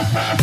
ha ha